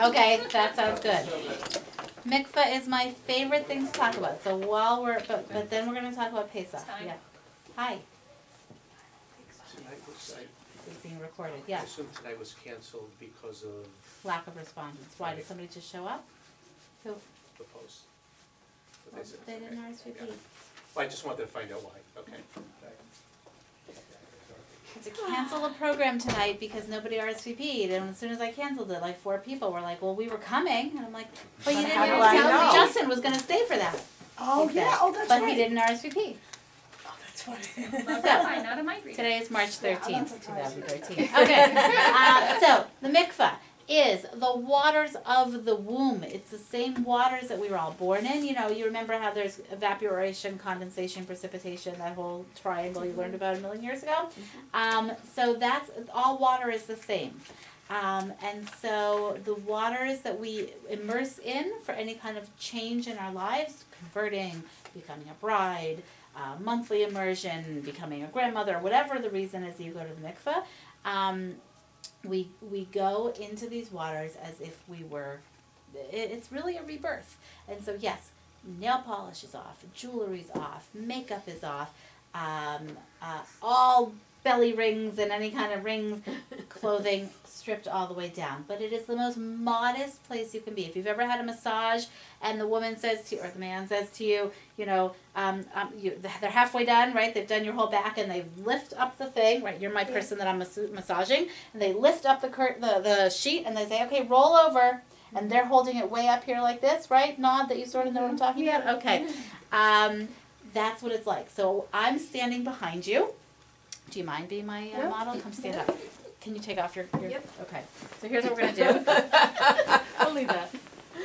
Okay, that sounds good. Mikvah is my favorite thing to talk about, so while we're, but, but then we're gonna talk about Pesach, yeah. Hi, Tonight was, I it's being recorded, yeah, assume tonight was canceled because of lack of respondents, why, did somebody just show up? Who, the post. What they said. they didn't RSVP. Well, I just wanted to find out why, okay. Mm-hmm. Had to cancel the program tonight because nobody RSVP'd, and as soon as I canceled it, like four people were like, well, we were coming, and I'm like, but you didn't how even tell me? Justin was gonna stay for that. Oh, he yeah, oh, that's But he didn't RSVP. Oh, that's right. So- that's fine, not on my reading. Today is March thirteenth, that's two okay. Okay, uh, so the mikvah is the waters of the womb. It's the same waters that we were all born in. You know, you remember how there's evaporation, condensation, precipitation, that whole triangle you learned about a million years ago. Um, so that's all water is the same. Um, and so the waters that we immerse in for any kind of change in our lives, converting, becoming a bride, uh, monthly immersion, becoming a grandmother, whatever the reason is you go to the mikveh, um, we we go into these waters as if we were. It, it's really a rebirth, and so yes, nail polish is off, jewelry's off, makeup is off, um, uh, all belly rings and any kind of rings, clothing stripped all the way down. But it is the most modest place you can be. If you've ever had a massage and the woman says to you, or the man says to you, you know, um, um, you, they're halfway done, right? They've done your whole back and they lift up the thing, right? You're my person that I'm mas- massaging, and they lift up the cur- the the sheet and they say, okay, roll over. And they're holding it way up here like this, right? Nod that you sort of know what I'm talking about. Okay, um, that's what it's like. So I'm standing behind you. Do you mind being my uh, Yeah. model? Come stand up. Can you take off your, your Yep. okay. So here's what we're gonna do. I'll leave that.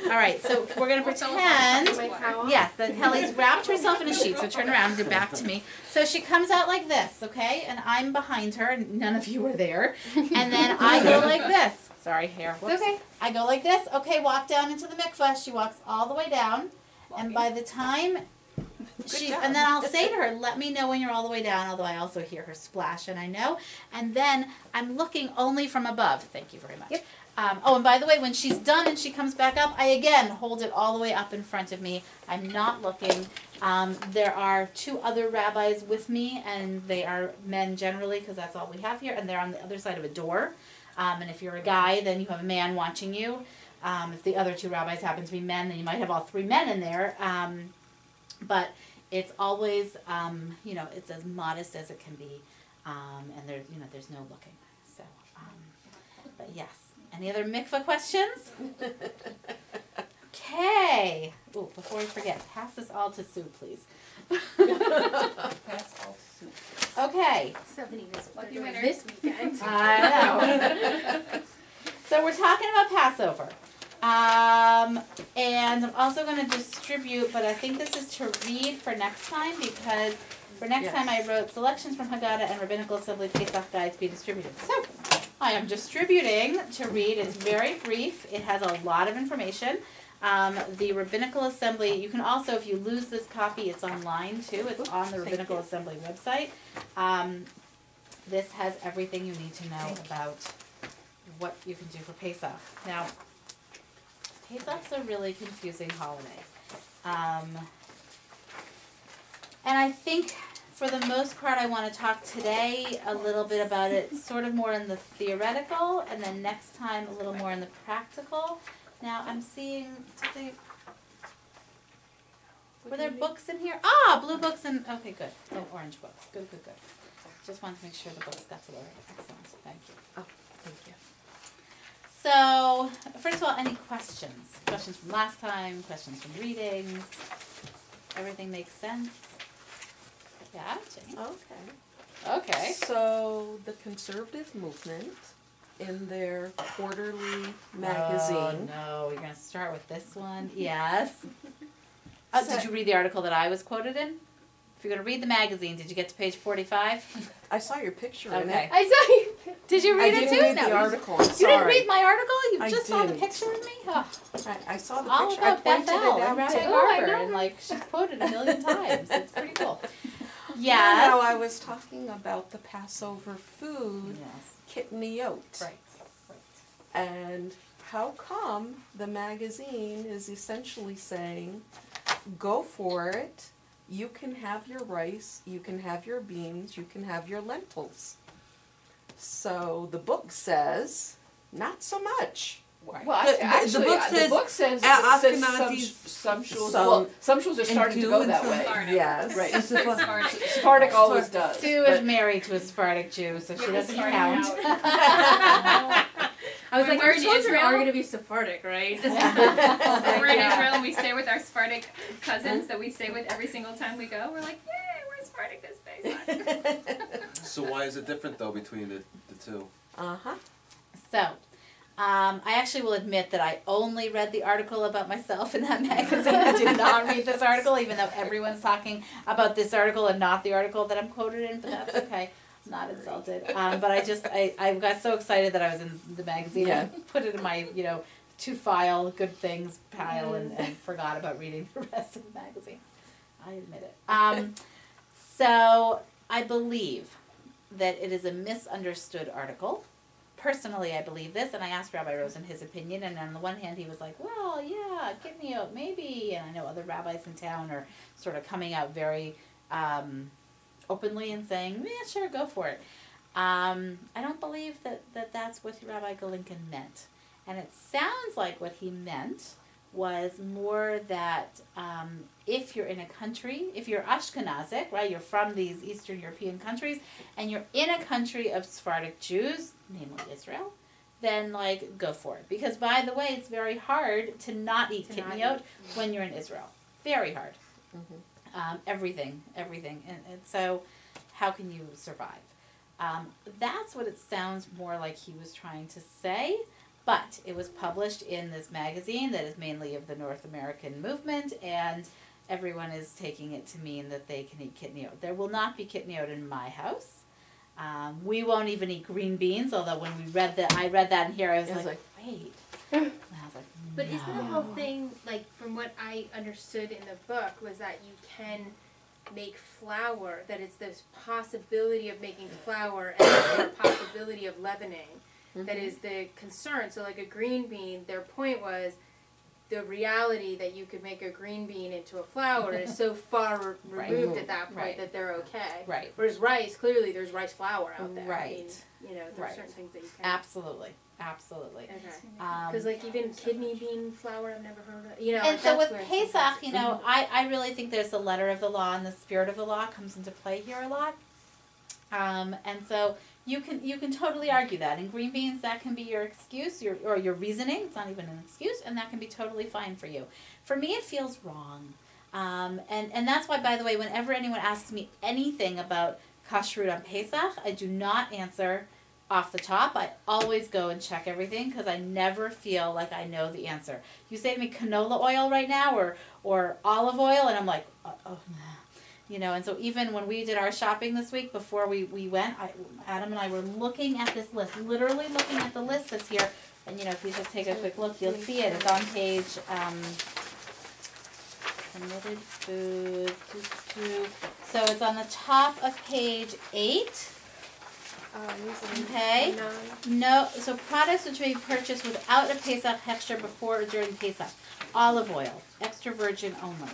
All right, so we're gonna pretend. about the water? Yes, that Kelly's wrapped herself in a sheet. So turn around, get back to me. So she comes out like this, okay? And I'm behind her, and none of you are there. And then I go like this. Sorry, hair. Whoops. Okay. I go like this. Okay, walk down into the mikveh. She walks all the way down, and by the time she, and then I'll say to her, "Let me know when you're all the way down." Although I also hear her splash, and I know. And then I'm looking only from above. Thank you very much. Yep. Um, oh, and by the way, when she's done and she comes back up, I again hold it all the way up in front of me. I'm not looking. Um, there are two other rabbis with me, and they are men generally because that's all we have here, and they're on the other side of a door. Um, and if you're a guy, then you have a man watching you. Um, if the other two rabbis happen to be men, then you might have all three men in there. But it's always, um, you know, it's as modest as it can be, um, and there, you know, there's no looking. So, um, but yes. Any other mikvah questions? Okay. Ooh, before we forget, pass this all to Sue, please. pass all to Sue. Okay. they're doing winner. this weekend. I know. so we're talking about Passover. Um, and I'm also going to distribute, but I think this is to read for next time because for next Yes. time I wrote selections from Haggadah and Rabbinical Assembly Pesach Guide to be distributed. So I am distributing to read. It's very brief. It has a lot of information. Um, the Rabbinical Assembly, you can also, if you lose this copy, it's online too. It's on the Rabbinical you. Assembly website. Um, this has everything you need to know about what you can do for Pesach. Now, Pesach's a really confusing holiday. Um, and I think for the most part, I want to talk today a little bit about it, sort of more in the theoretical, and then next time a little more in the practical. Now, I'm seeing, were there books in here? Ah, blue books and, okay, good. No, orange books. Good, good, good. Just wanted to make sure the books got to the right. Excellent, thank you. Oh, Thank you. So, first of all, any questions? Questions from last time, questions from readings? Everything makes sense? Yeah, Jane? Okay. Okay. So the conservative movement in their quarterly oh, magazine. Oh, no, you're gonna start with this one? Yes. Oh, did you read the article that I was quoted in? If you're gonna read the magazine, did you get to page forty-five? I saw your picture in it. I saw you. Did you I read it didn't too? read No, the article. I'm You didn't read my article? You I just saw the picture of me? Oh. I, I saw the all picture. I about pointed Beth it and out Rabbi Oh, I Garber, know. and like she's quoted a million times. It's pretty cool. You know how I was talking about the Passover food, Yes. kitniyot. Right. And how come the magazine is essentially saying, go for it, you can have your rice, you can have your beans, you can have your lentils. So the book says, not so much. Right. Well, The- the- the actually, book uh, the says, book says, uh, it says Ashkenazis, some, some schools, some- well, some schools are starting to do go and that some way. aren't. Yes. Right. It's the fun- Sephardic. Sephardic always does. Sue but- is married to a Sephardic Jew, so she Yeah, doesn't Sephardic count. I was When like, we're our in children Israel- are going to be Sephardic, right? We're in Israel and we stay with our Sephardic cousins that we stay with every single time we go. We're like, yay, we're Sephardic this Pesach. So why is it different though between the, the two? Uh-huh. So, um, I actually will admit that I only read the article about myself in that magazine. I did not read this article, even though everyone's talking about this article and not the article that I'm quoted in, but that's okay. Not insulted. Um, but I just, I, I got so excited that I was in the magazine. I put it in my, you know, to file good things pile and, and forgot about reading the rest of the magazine. I admit it. Um, so, I believe that it is a misunderstood article personally I believe this, and I asked Rabbi Rosen his opinion, and on the one hand he was like, well, yeah, give me oat, maybe, and I know other rabbis in town are sort of coming out very um, openly and saying, yeah, sure, go for it. Um, I don't believe that, that that's what Rabbi Golinkin meant. And it sounds like what he meant was more that um, if you're in a country, if you're Ashkenazic, right, you're from these Eastern European countries, and you're in a country of Sephardic Jews, namely Israel, then like go for it. Because by the way, it's very hard to not eat To not kidney eat. when you're in Israel. Very hard. Mhm. Um, everything, everything, and, and so how can you survive? Um, that's what it sounds more like he was trying to say. But it was published in this magazine that is mainly of the North American movement, and everyone is taking it to mean that they can eat kitniyot. There will not be kitniyot in my house. Um, we won't even eat green beans. Although when we read that, I read that in here, I was I was like, like- wait. And I was like, But isn't the whole thing like from what I understood in the book was that you can make flour that it's this possibility of making flour and the possibility of leavening that mm-hmm. is the concern. So like a green bean, their point was the reality that you could make a green bean into a flour is so far re- Right. removed at that point Right. that they're okay. Right. Whereas rice, clearly there's rice flour out there. I mean, Right. You know, there's Right. certain things that you can. Absolutely, absolutely. Okay. Um, Because like even kidney bean flour, I've never heard of. You know, and like, so with Pesach, you know, I, I really think there's the letter of the law and the spirit of the law comes into play here a lot. Um, and so you can you can totally argue that in green beans that can be your excuse your or your reasoning. It's not even an excuse, and that can be totally fine for you. For me, it feels wrong, um, and and that's why, by the way, whenever anyone asks me anything about kashrut on Pesach, I do not answer off the top. I always go and check everything because I never feel like I know the answer. You say to me canola oil right now or or olive oil, and I'm like, oh, oh nah. you know. And so even when we did our shopping this week before we we went, I, Adam and I were looking at this list, literally looking at the list that's here. And you know, if you just take a quick look, you'll see it. It's on page. Um, Permitted food. So it's on the top of page eight. Okay. No, so products which may be purchased without a Pesach hechsher before or during Pesach. Olive oil, extra virgin only.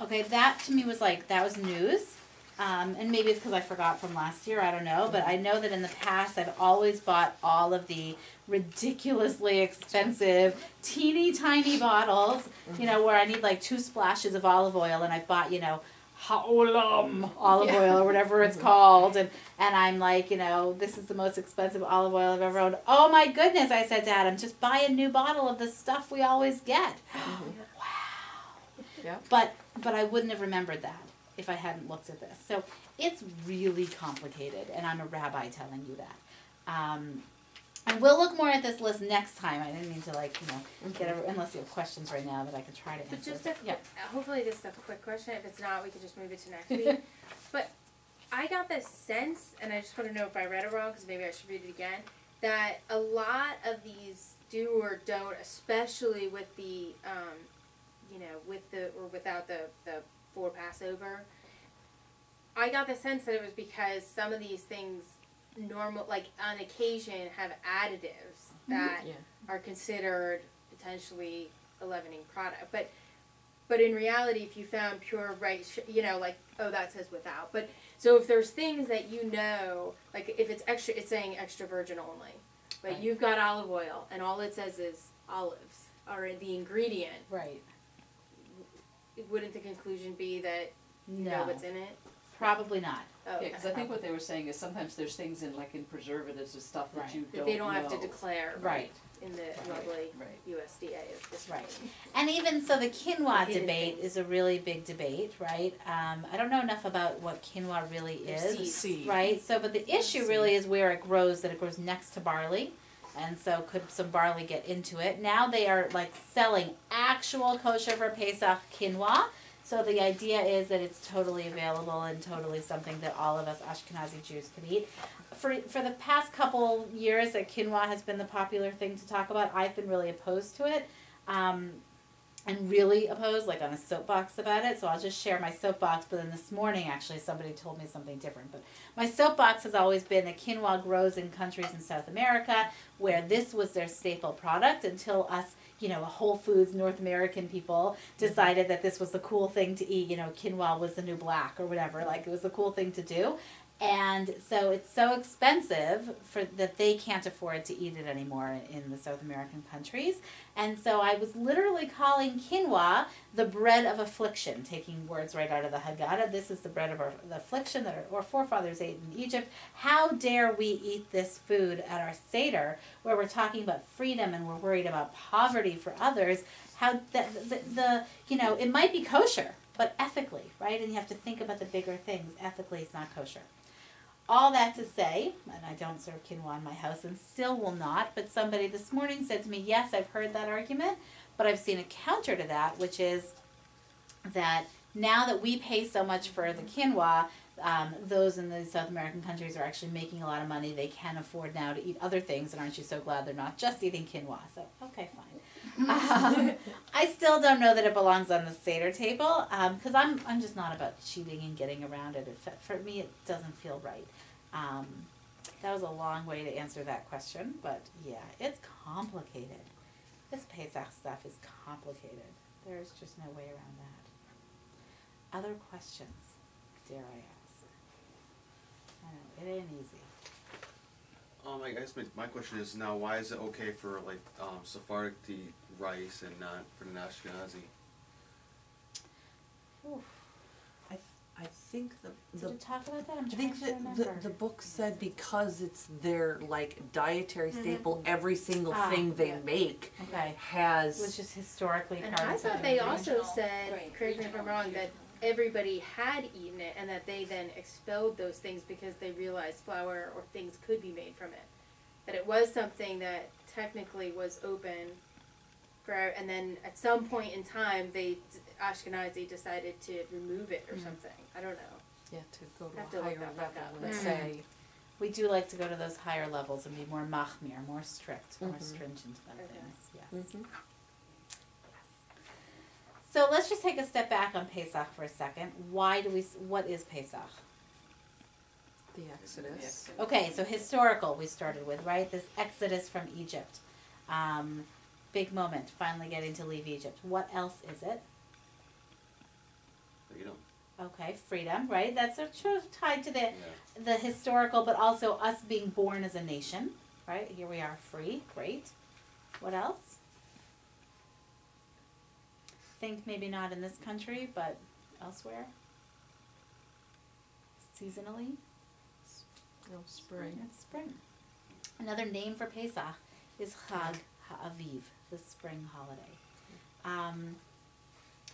Okay, that to me was like, that was news. Um, and maybe it's because I forgot from last year, I don't know. But I know that in the past I've always bought all of the ridiculously expensive, teeny tiny bottles, you know, where I need like two splashes of olive oil. And I've bought, you know, Haolam mm-hmm. olive oil or whatever it's mm-hmm. called. And, and I'm like, you know, this is the most expensive olive oil I've ever owned. Oh my goodness, I said to Adam, just buy a new bottle of the stuff we always get. Mm-hmm. wow. Yeah. But but I wouldn't have remembered that if I hadn't looked at this. So it's really complicated, and I'm a rabbi telling you that. Um, and we'll look more at this list next time. I didn't mean to like you know get a, unless you have questions right now that I can try to But answer. just a, yeah. hopefully this is a quick question. If it's not, we can just move it to next week. but I got this sense, and I just want to know if I read it wrong, because maybe I should read it again, that a lot of these do or don't, especially with the, um, you know, with the or without the the for Passover. I got the sense that it was because some of these things normal like on occasion have additives mm-hmm. that Yeah. are considered potentially a leavening product. But but in reality, if you found pure right, you know, like oh that says without. But so if there's things that you know, like if it's extra, it's saying extra virgin only. But Right. you've got olive oil, and all it says is olives are the ingredient. Right. Wouldn't the conclusion be that you know what's in it? Probably not. Oh, Yeah, okay. because I think what they were saying is sometimes there's things in, like in preservatives and stuff Right. that you don't they don't have to declare Right. in the Right. lovely Right. USDA of this. Right. And even so, the quinoa Hidden debate things. is a really big debate, right? Um, I don't know enough about what quinoa really They're is, seeds. Seed. right? So, but the issue really is where it grows. That it grows next to barley, and so could some barley get into it? Now they are like selling actual kosher for Pesach quinoa. So the idea is that it's totally available and totally something that all of us Ashkenazi Jews can eat. For for the past couple years, that quinoa has been the popular thing to talk about. I've been really opposed to it. Um, and really opposed, like on a soapbox about it. So I'll just share my soapbox. But then this morning, actually, somebody told me something different. But my soapbox has always been that quinoa grows in countries in South America where this was their staple product until us, you know, a Whole Foods North American people decided that this was the cool thing to eat. You know, quinoa was the new black or whatever. Like it was the cool thing to do. And so it's so expensive for that they can't afford to eat it anymore in the South American countries. And so I was literally calling quinoa the bread of affliction, taking words right out of the Haggadah. This is the bread of our, the affliction that our, our forefathers ate in Egypt. How dare we eat this food at our Seder, where we're talking about freedom and we're worried about poverty for others? How the, the, the you know, it might be kosher, but ethically, right? And you have to think about the bigger things. Ethically, it's not kosher. All that to say, and I don't serve quinoa in my house and still will not, but somebody this morning said to me, Yes, I've heard that argument, but I've seen a counter to that, which is that now that we pay so much for the quinoa, um, those in the South American countries are actually making a lot of money. They can afford now to eat other things, and aren't you so glad they're not just eating quinoa? So, okay, fine. um, I still don't know that it belongs on the Seder table because I'm, I'm just not about cheating and getting around it. it. For me, it doesn't feel right. Um, that was a long way to answer that question, but yeah, it's complicated. This Pesach stuff is complicated. There's just no way around that. Other questions, dare I ask? I know, it ain't easy. Um, I guess my, my question is now, why is it okay for like um, Sephardic to eat rice and not for the Ashkenazi? Oof. I, I think the, Did the, talk about that? I'm I trying think to that remember. the, the book said because it's their like dietary staple, every single Ah, thing they yeah. make okay. has. Was just historically And part I of thought they original. also said, correct me if I'm wrong, that everybody had eaten it and that they then expelled those things because they realized flour or things could be made from it. That it was something that technically was open for, and then at some point in time, they, Ashkenazi decided to remove it or Mm. something. I don't know. Yeah, to go to to a look higher level up. and Mm. say, We do like to go to those higher levels and be more machmir, more strict, more Mhm. stringent about Okay. things. Yes. mhm. So let's just take a step back on Pesach for a second. Why do we? What is Pesach? the Exodus. Okay, so historical we started with, right? This exodus from Egypt. Um, big moment, finally getting to leave Egypt. What else is it? You know, Okay, freedom, right? That's sort of tied to the yeah. the historical, but also us being born as a nation, right? Here we are, free, great. What else? Think maybe not in this country, but elsewhere. Seasonally, No, spring. it's spring. Another name for Pesach is Chag HaAviv, the spring holiday. Um,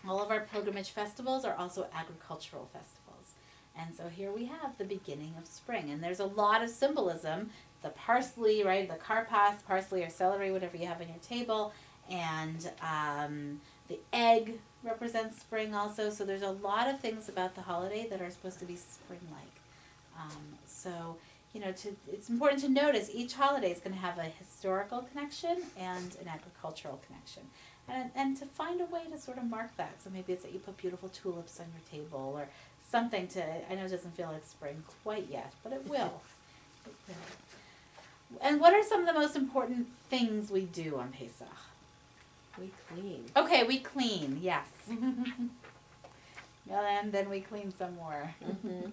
all of our pilgrimage festivals are also agricultural festivals. And so here we have the beginning of spring. And there's a lot of symbolism. The parsley, right? The karpas, parsley or celery, whatever you have on your table. And um, the egg represents spring also. So there's a lot of things about the holiday that are supposed to be spring like. Um, so, you know, to, it's important to notice each holiday is going to have a historical connection and an agricultural connection and, and to find a way to sort of mark that. So maybe it's that you put beautiful tulips on your table or something to, I know it doesn't feel like spring quite yet, but it will. It will. And what are some of the most important things we do on Pesach? We clean. Okay, we clean, yes. well, and then we clean some more. Mm-hmm.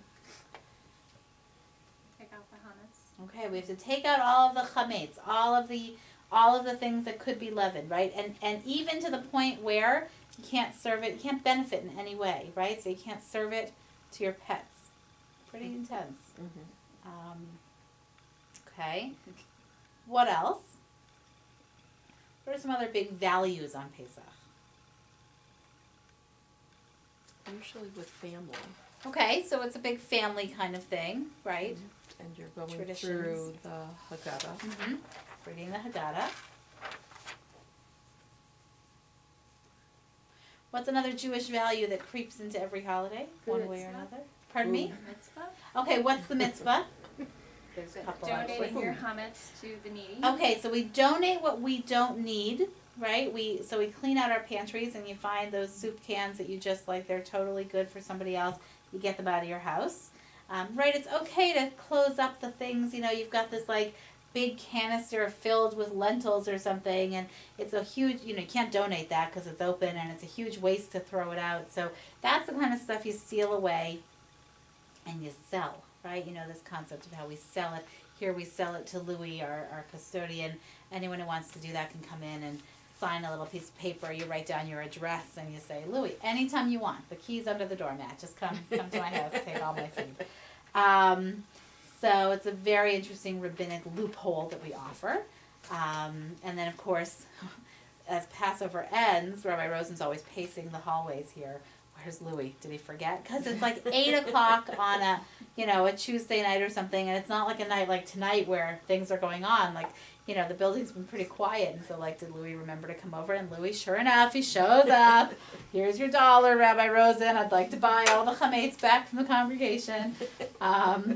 Take out the hummus. Okay, we have to take out all of the chametz, all of the all of the things that could be leavened, right? And and even to the point where you can't serve it, you can't benefit in any way, right? So you can't serve it to your pets. Pretty intense. Mm-hmm. Um, okay. What else? What are some other big values on Pesach? Usually with family, Okay, so it's a big family kind of thing, right? and you're going Traditions. through the Haggadah. Mm-hmm. Reading the Haggadah. What's another Jewish value that creeps into every holiday, one way or Mitzvah. another? Pardon me? Mitzvah. Okay, what's the mitzvah? There's a couple. Donating actually. your hummus to the needy. Okay, so we donate what we don't need, right? We so we clean out our pantries and you find those soup cans that you just like they're totally good for somebody else. You get them out of your house. Um, right, it's okay to close up the things, you know, you've got this like big canister filled with lentils or something and it's a huge, you know, you can't donate that because it's open and it's a huge waste to throw it out. So that's the kind of stuff you seal away and you sell, right? You know, this concept of how we sell it. Here we sell it to Louis, our, our custodian. Anyone who wants to do that can come in and sign a little piece of paper. You write down your address and you say, Louis, anytime you want. The key's under the doormat. Just come come to my house, take all my food. Um, so it's a very interesting rabbinic loophole that we offer. Um, and then, of course, as Passover ends, Rabbi Rosen's always pacing the hallways here. Where's Louis? Did he forget? Because it's like eight o'clock on a, you know, a Tuesday night or something, and it's not like a night like tonight where things are going on. Like, you know, the building's been pretty quiet, and so like, did Louis remember to come over? And Louis, sure enough, he shows up. Here's your dollar, Rabbi Rosen. I'd like to buy all the chametz back from the congregation. Um,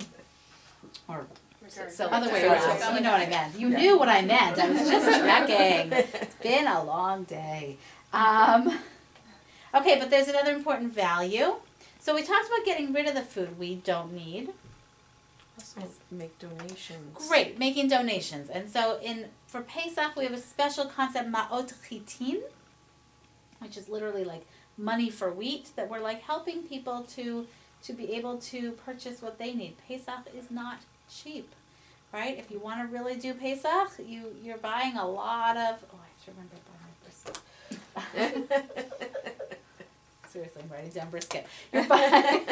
or Regardless. other way around. You know what I meant. You knew what I meant. I was just checking. It's been a long day. Um, okay, but there's another important value. So we talked about getting rid of the food we don't need. Also make donations. Great, making donations. And so in for Pesach we have a special concept ma'ot chitin, which is literally like money for wheat that we're like helping people to to be able to purchase what they need. Pesach is not cheap. Right? If you want to really do Pesach, you you're buying a lot of oh I have to remember to buy my brisket. Seriously, I'm writing down brisket. You're buying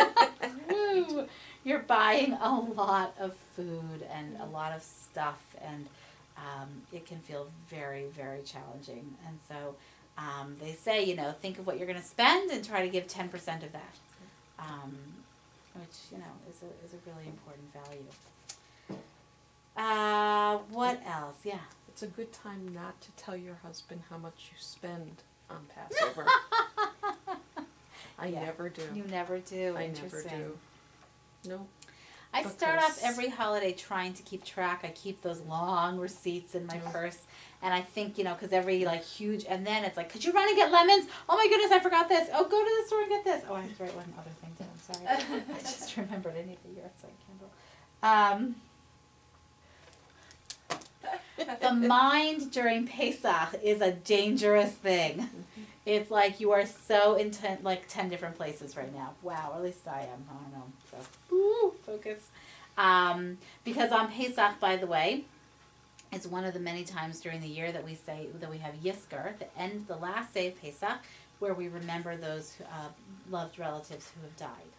Woo. you're buying a lot of food and a lot of stuff and um, it can feel very very challenging and so um, they say you know think of what you're going to spend and try to give 10% of that um, which you know is a, is a really important value uh, what else yeah It's a good time not to tell your husband how much you spend on Passover. I Yeah. never do. you never do I never do. No. I start off every holiday trying to keep track. I keep those long receipts in my Yeah. purse, and I think you know because every like huge, and then it's like, could you run and get lemons? Oh my goodness, I forgot this. Oh, go to the store and get this. Oh, I have to write one other thing down. Sorry, I just remembered I need the yahrzeit candle. Um, the mind during Pesach is a dangerous thing. It's like you are so intent, like ten different places right now. Wow, at least I am. I don't know. So, ooh, focus. Um, because on Pesach, by the way, is one of the many times during the year that we say that we have Yizkor, the end, the last day of Pesach, where we remember those uh, loved relatives who have died.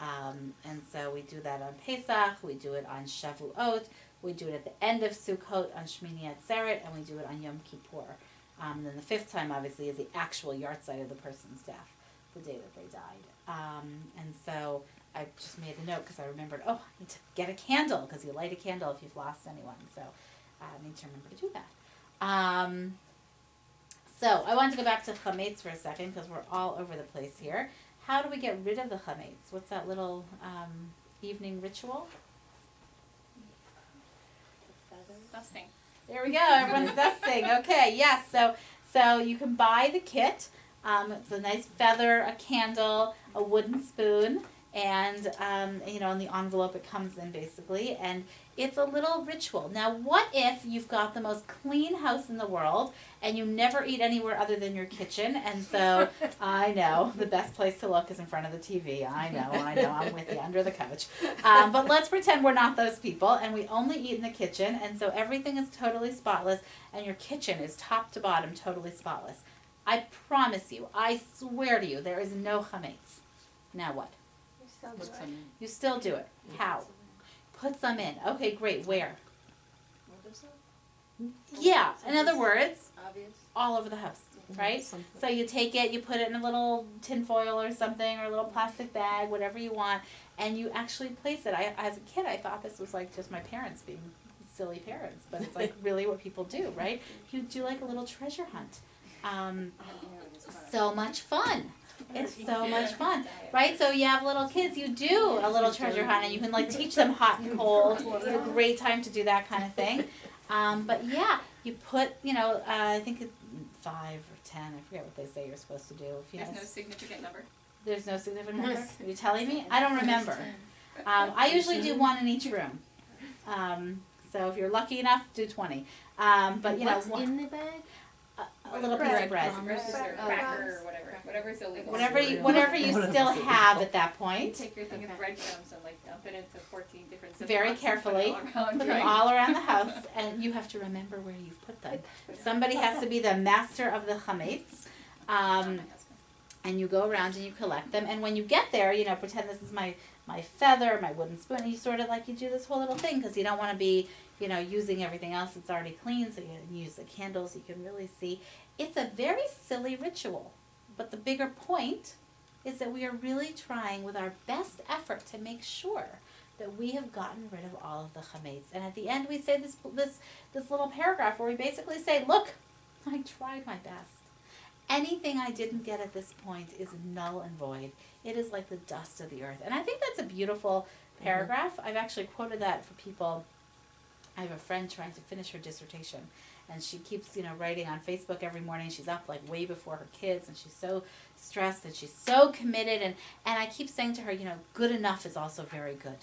Um, and so we do that on Pesach. We do it on Shavuot. We do it at the end of Sukkot on Shmini Atzeret, and we do it on Yom Kippur. Um, and then the fifth time, obviously, is the actual yahrzeit of the person's death, the day that they died. Um, and so I just made a note because I remembered, oh, I need to get a candle because you light a candle if you've lost anyone. So I need to remember to do that. Um, so I wanted to go back to chametz for a second because we're all over the place here. How do we get rid of the chametz? What's that little um, evening ritual? Dusting. There we go. Everyone's dusting. Okay. Yes. So so you can buy the kit. Um, it's a nice feather, a candle, a wooden spoon, and um, you know in the envelope it comes in basically. And it's a little ritual. Now what if you've got the most clean house in the world and you never eat anywhere other than your kitchen? And so i know the best place to look is in front of the tv i know i know. I'm with you under the couch. Um, but let's pretend we're not those people and we only eat in the kitchen. And so everything is totally spotless and your kitchen is top to bottom totally spotless. I promise you i swear to you there is no chametz now what Put some in. you still do it. How? Put some in. Okay, great. Where? What is that? Yeah. In other words, Obvious. all over the house, right? So you take it, you put it in a little tin foil or something, or a little plastic bag, whatever you want, and you actually place it. I, as a kid, I thought this was like just my parents being silly parents, but it's like really what people do, right? You do like a little treasure hunt. Um, so much fun. It's so much fun, right? So you have little kids, you do a little treasure hunt, and you can like teach them hot and cold. It's a great time to do that kind of thing. Um, but yeah, you put, you know, uh, I think it's five or ten. I forget what they say you're supposed to do. If you There's know, no significant number. there's no significant number. Are you telling me? I don't remember. Um, I usually do one in each room. Um, so if you're lucky enough, do twenty. Um, but you know, What's one- in the bag? A, a little piece of bread. Crumbs or cracker or whatever, whatever's illegal. Whatever you, whatever you still have at that You point. take your thing Okay. of breadcrumbs and like dump it into fourteen different Ziplocs Very and put it carefully. all around, Put them all around the house, and you have to remember where you've put them. Somebody has to be the master of the chametz. Um, and you go around and you collect them. And when you get there, you know, pretend this is my my feather, my wooden spoon. And you sort of like you do this whole little thing because you don't want to be, you know, using everything else that's already clean. So you can use the candles. You can really see. It's a very silly ritual, but the bigger point is that we are really trying with our best effort to make sure that we have gotten rid of all of the chametz. And at the end, we say this this this little paragraph where we basically say, "Look, I tried my best." anything I didn't get at this point is null and void. It is like the dust of the earth. And I think that's a beautiful mm-hmm. paragraph. I've actually quoted that for people. I have a friend trying to finish her dissertation and she keeps, you know, writing on Facebook every morning. She's up like way before her kids and she's so stressed and she's so committed and, and I keep saying to her, you know, good enough is also very good.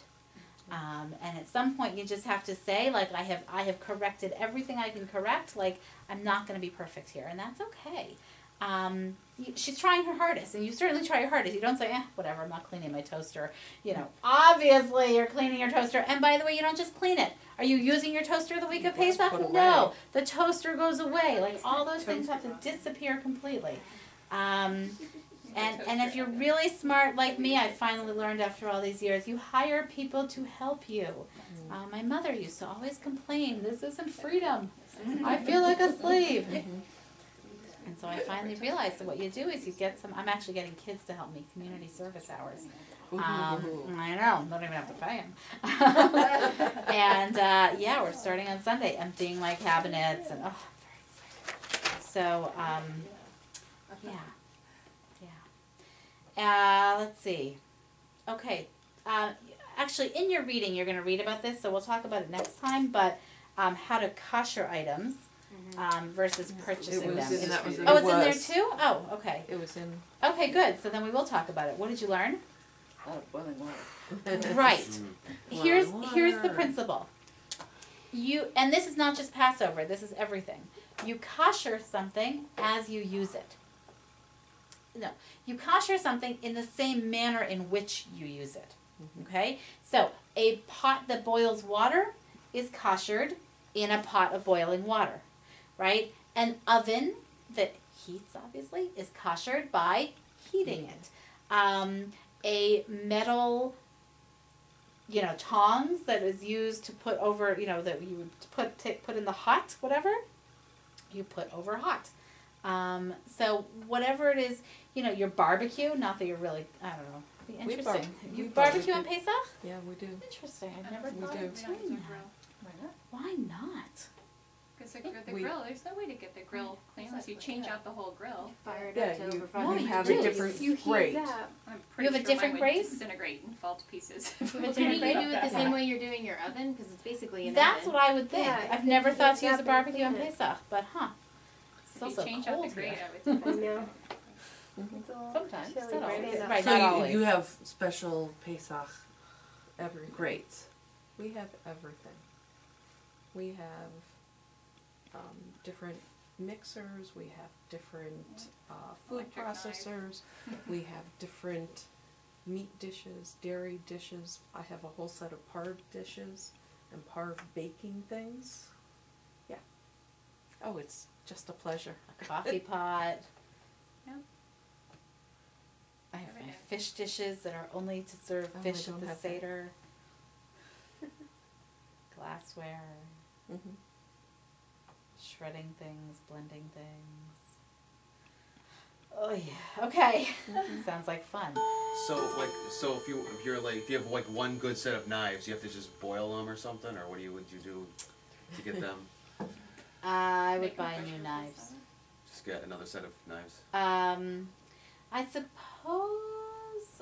Um, and at some point you just have to say like I have I have corrected everything I can correct like I'm not going to be perfect here and that's okay um, she's trying her hardest, and you certainly try your hardest. You don't say, eh, whatever, I'm not cleaning my toaster. You know, obviously you're cleaning your toaster. And by the way, you don't just clean it. Are you using your toaster the week of Just Pesach? No, the toaster goes away. Like all those things have to disappear completely. Um, and and if you're really smart like me, I finally learned after all these years, you hire people to help you. Uh, my mother used to always complain, "This isn't freedom. I feel like a slave." And so I finally realized that what you do is you get some. I'm actually getting kids to help me community service hours. Um, I know, don't even have to pay them. and uh, yeah, we're starting on Sunday, emptying my cabinets, and oh, I'm very excited. So um, yeah, yeah. Uh, let's see. Okay. Uh, actually, in your reading, you're going to read about this, so we'll talk about it next time. But um, how to kosher items um, versus purchasing It was them. in- is- that was in- oh, it it's in there too. Oh, okay. It was in. Okay, good. So then we will talk about it. What did you learn? A of boiling water. Right. Mm. Here's here's the principle. You and this is not just Passover. This is everything. You kosher something as you use it. No, you kosher something in the same manner in which you use it. Okay. So a pot that boils water is koshered in a pot of boiling water, right? An oven that heats obviously is koshered by heating it. Um, a metal you know tongs that is used to put over you know that you would put ta put in the hot whatever you put over hot um, so whatever it is you know your barbecue not that you're really i don't know be We bar- interesting you we barbecue barbecue. on pesach Yeah, we do. interesting i've never We thought do. of We don't use doing a grill. that why not Cause the, the We- grill, there's no way to get the grill mm. clean unless you change out the whole grill. Fire it Yeah, up to you, over No, you you have do. a different You grate. that. I'm pretty have a sure different mine would grace? disintegrate and fall to pieces. But But couldn't you do it the same way you're doing your oven? Because it's basically an that's oven. what i would think Yeah, i've never thought to use a barbecue on pesach but huh it's you also change out the grate. I would I suppose. know. It's Sometimes, not always. Right, So not you, always. you have special Pesach Everything. grates. We have everything. We have um, different mixers, we have different uh, food Electric processors, we have different meat dishes, dairy dishes. I have a whole set of parve dishes and parve baking things. Yeah. Oh, it's just a pleasure. A coffee pot. Yeah. I have my fish dishes that are only to serve Oh, fish at the. Seder. Glassware, Mm-hmm. Shredding things, blending things. Oh yeah, okay. Sounds like fun. So like, so if you if you're like if you have like one good set of knives, you have to just boil them or something, or what do you would you do to get them? I would buy new knives. Just get another set of knives. Um, I suppose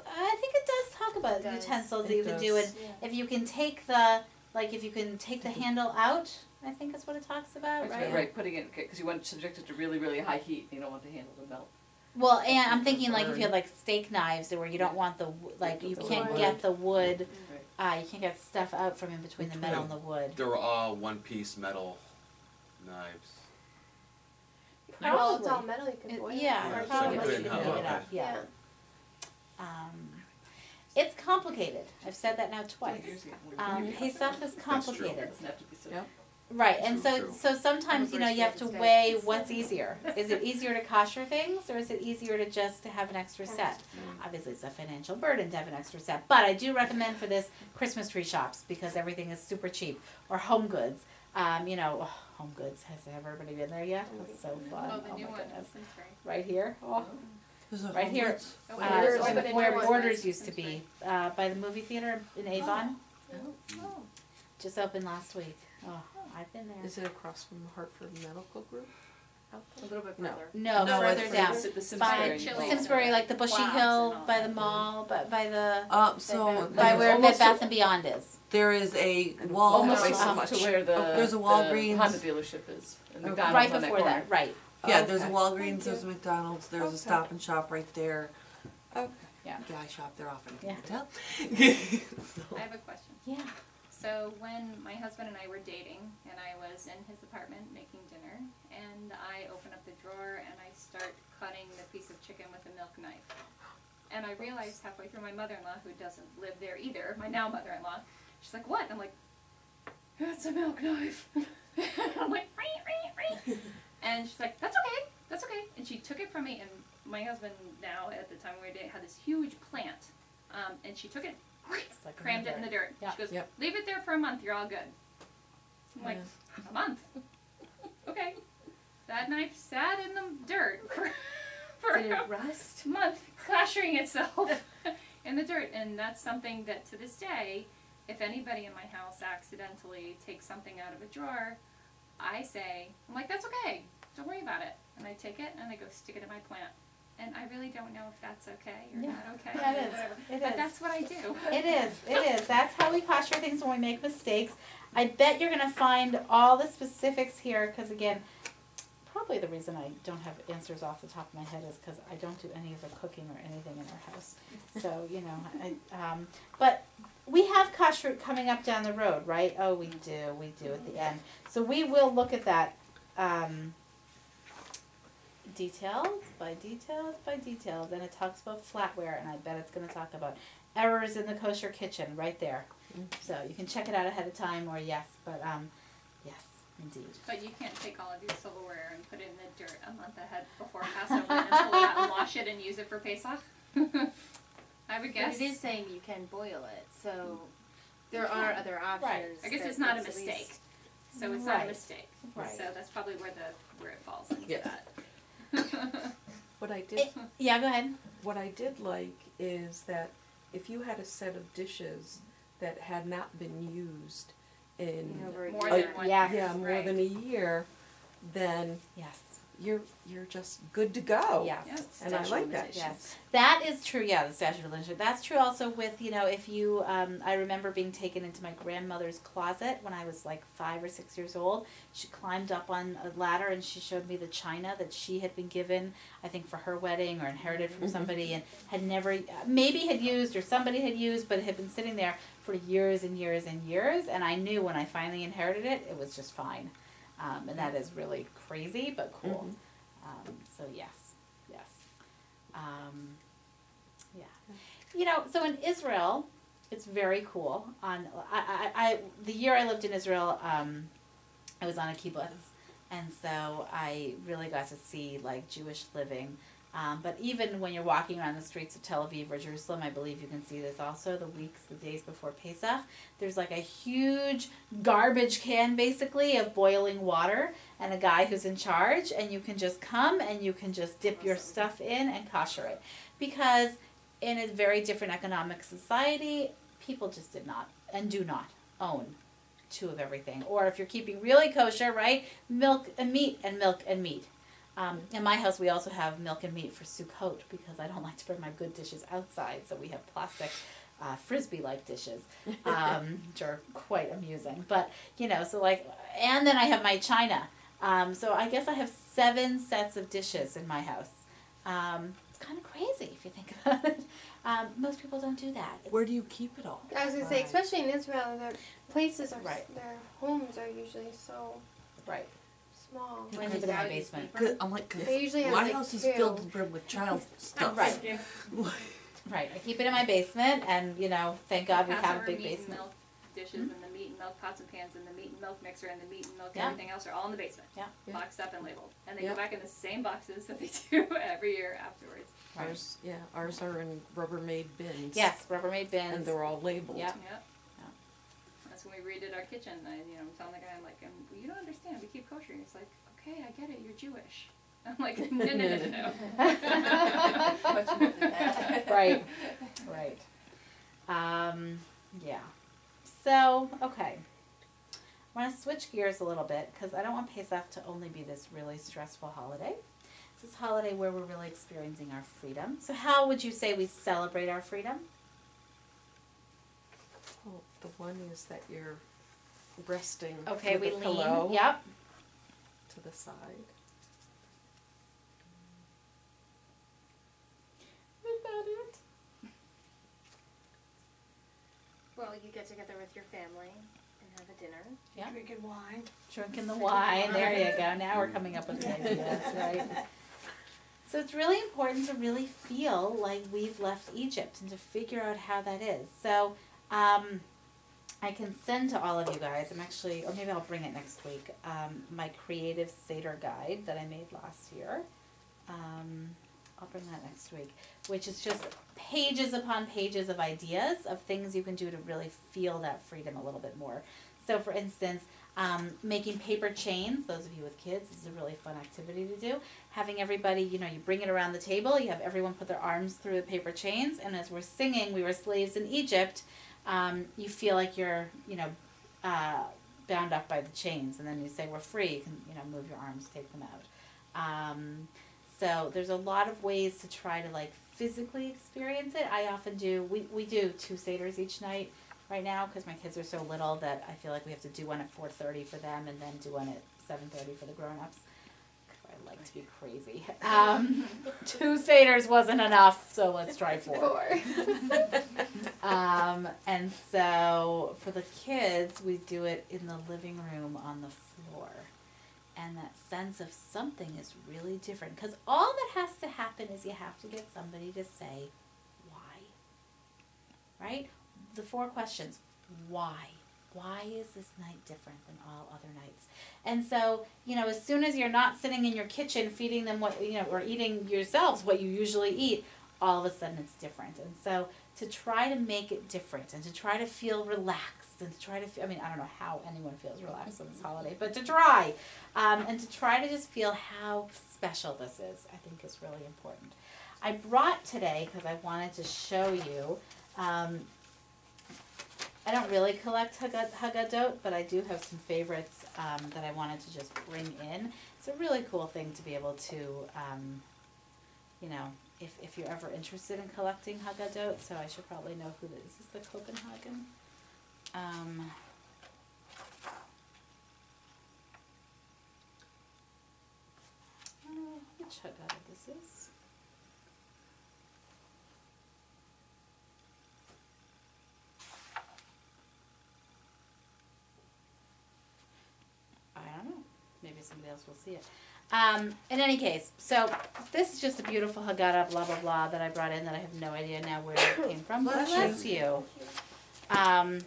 I think it does talk about It does. utensils that It you can do, does. and if you can take the like if you can take the handle out. I think is what it talks about, Right, right? right, putting it, because you want to subject it to really, really high heat, you don't want the handle to melt. Well, and I'm thinking like if you had like steak knives where you don't want the like you can't get the wood, uh, you can't get stuff out from in between the metal and the wood. They were all one-piece metal knives. Well, it's all Probably. metal, you can It- boil it. yeah, Yeah, or so probably you you couldn't can have- hook it okay. up. Yeah. Yeah. Um, it's complicated. I've said that now twice. Here's the- Um, Pesach is complicated. It doesn't have to be so. Yep. Right, and so true. so sometimes you know you have to weigh what's easier. Is it easier to kosher things or is it easier to just to have an extra set? Obviously, it's a financial burden to have an extra set, but I do recommend for this Christmas tree shops because everything is super cheap or home goods. Um, you know, oh, home goods. Has everybody been there yet? It's so fun. Oh, the oh my one, goodness. Simsbury. Right here. Oh. Right here. Oh, Uh, where the where new one Borders used to be, uh, by the movie theater in Avon, Oh. Just opened last week. Oh, I've been there. Is it across from the Hartford Medical Group? A little bit No. further. No, No, further it's- down. The By Simsbury. Chili's. Simsbury, like the Bushy Quads Hill, by the mall, but by the Uh, so by there's where Bed almost Bath and Beyond is. there is a wall. Almost Way so off much. to where the, There's a the Walgreens. Honda dealership is, and Okay. McDonald's right on before corner. that, right. Yeah, there's a Okay. Walgreens, there's a. McDonald's, there's Okay. a Stop and Shop right there. Okay. Yeah. Yeah, I shop there often. Yeah. You tell. I have a question. Yeah. So when my husband and I were dating, and I was in his apartment making dinner, and I open up the drawer and I start cutting the piece of chicken with a milk knife, and I realized halfway through my mother-in-law, who doesn't live there either, my now mother-in-law, she's like, "What?" I'm like, "It's a milk knife." I'm like, "Ree, ree, ree," and she's like, "That's okay, that's okay," and she took it from me, and my husband now at the time we were dating had this huge plant, um, and she took it, like crammed the it in the dirt. Yeah. She goes, Yep. leave it there for a month, you're all good. I'm like, a month? Okay. That knife sat in the dirt for, for Did a rust? month, clashing itself in the dirt. And that's something that to this day, if anybody in my house accidentally takes something out of a drawer, I say, I'm like, that's okay. Don't worry about it. And I take it and I go stick it in my plant. And I really don't know if that's okay or Yeah. not okay. Yeah, it or It but is. that's what I do. It is. It is. That's how we posture things when we make mistakes. I bet you're gonna find all the specifics here because again, probably the reason I don't have answers off the top of my head is because I don't do any of the cooking or anything in our house. So you know, I, um, but we have kashrut coming up down the road, right? Oh, we do. We do at the end. So we will look at that. Um, details by details by details and it talks about flatware and i bet it's going to talk about errors in the kosher kitchen right there so you can check it out ahead of time or yes but um yes indeed But you can't take all of your silverware and put it in the dirt a month ahead before Passover and pull it out and wash it and use it for Pesach. I would But guess. it is saying you can boil it, so there are other options. Right. I guess it's not a at least- mistake. So it's not a mistake. Right. So that's probably where the where it falls into Yes. that. What I did It- yeah go ahead. What I did like is that if you had a set of dishes that had not been used in Over a More than one yeah, year, yeah more right. than a year, then yes you're you're just good to go. Yes. Yep. And I like that. Yes, that is true. Yeah, the statute of limitations. That's true also with you know if you. Um, I remember being taken into my grandmother's closet when I was like five or six years old. She climbed up on a ladder and she showed me the china that she had been given, I think for her wedding or inherited from somebody, and had never maybe had used or somebody had used, but had been sitting there for years and years and years. And I knew when I finally inherited it, it was just fine. Um, and that is really crazy but cool. Um, so yes, yes. Um, yeah. You know, so in Israel, it's very cool. On I, I, I the year I lived in Israel, um, I was on a kibbutz, and so I really got to see like Jewish living. Um, but even when you're walking around the streets of Tel Aviv or Jerusalem, I believe you can see this also the weeks, the days before Pesach. There's like a huge garbage can basically of boiling water and a guy who's in charge, and you can just come and you can just dip your stuff in and kosher it. Because in a very different economic society, people just did not and do not own two of everything. Or if you're keeping really kosher, right, milk and meat and milk and meat. Um, in my house, we also have milk and meat for Sukkot because I don't like to bring my good dishes outside, so we have plastic uh, frisbee-like dishes, um, which are quite amusing. But you know, so like, and then I have my china. Um, so I guess I have seven sets of dishes in my house. Um, it's kind of crazy if you think about it. Um, most people don't do that. It's- Where do you keep it all? I was gonna say, especially in Israel, their places are Right. their homes are usually so right. Small. I keep it in my basement. Cause I'm like, 'cause They usually have my like house is two. filled with- with child stuff. Right. Right. I keep it in my basement, and you know, thank God we have a Passover big meat and basement. milk dishes hmm? and the meat and milk pots and pans and the meat and milk mixer and the meat and milk Yeah. everything else are all in the basement. Yeah. Yeah. Boxed up and labeled. And they Yeah. go back in the same boxes that they do every year afterwards. Right. Ours, yeah, ours are in Rubbermaid bins. Yes, Rubbermaid bins. And they're all labeled. Yeah. Yep. We redid our kitchen. I, you know, I'm telling the guy, I'm like, um, you don't understand. We keep kosher. He's like, okay, I get it. You're Jewish. I'm like, no, no, no, no, no. Right. Right. Um, yeah. So, okay. I want to switch gears a little bit because I don't want Pesach to only be this really stressful holiday. It's this holiday where we're really experiencing our freedom. So, how would you say we celebrate our freedom? Well, the one is that you're resting Okay, with we a lean. pillow Yep. to the side. Is that it? Well, you get together with your family and have a dinner. Yeah. Drinking wine. Drinking the wine. There you go. Now we're coming up with the ideas, right? So it's really important to really feel like we've left Egypt and to figure out how that is. So um, I can send to all of you guys. I'm actually, or maybe I'll bring it next week. Um, my creative Seder guide that I made last year. Um, I'll bring that next week, which is just pages upon pages of ideas of things you can do to really feel that freedom a little bit more. So, for instance, um, making paper chains, those of you with kids, is a really fun activity to do. Having everybody, you know, you bring it around the table, you have everyone put their arms through the paper chains, and as we're singing, we were slaves in Egypt, um, you feel like you're, you know, uh, bound up by the chains, and then you say, we're free, you can, you know, move your arms, take them out. Um, so there's a lot of ways to try to like physically experience it. I often do, we, we do two Seder's each night right now because my kids are so little that I feel like we have to do one at four thirty for them and then do one at seven thirty for the grown-ups. 'Cause I like to be crazy. Um, two Seder's wasn't enough, so let's try four. Four. Um, and so for the kids, we do it in the living room on the floor. And that sense of something is really different. Because all that has to happen is you have to get somebody to say, why? Right? The four questions. Why? Why is this night different than all other nights? And so, you know, as soon as you're not sitting in your kitchen feeding them what, you know, or eating yourselves what you usually eat, all of a sudden it's different. And so to try to make it different and to try to feel relaxed and to try to feel, I mean, I don't know how anyone feels relaxed on this holiday, but to try. Um, and to try to just feel how special this is, I think is really important. I brought today, because I wanted to show you, um, I don't really collect Haggadot, but I do have some favorites um, that I wanted to just bring in. It's a really cool thing to be able to, um, you know, if, if you're ever interested in collecting Haggadot, so I should probably know who this is. The Copenhagen. Um, which Haggadah this is? I don't know. Maybe somebody else will see it. Um, in any case, so this is just a beautiful Haggadah, blah blah blah, that I brought in that I have no idea now where it came from. Bless Bless you. Um,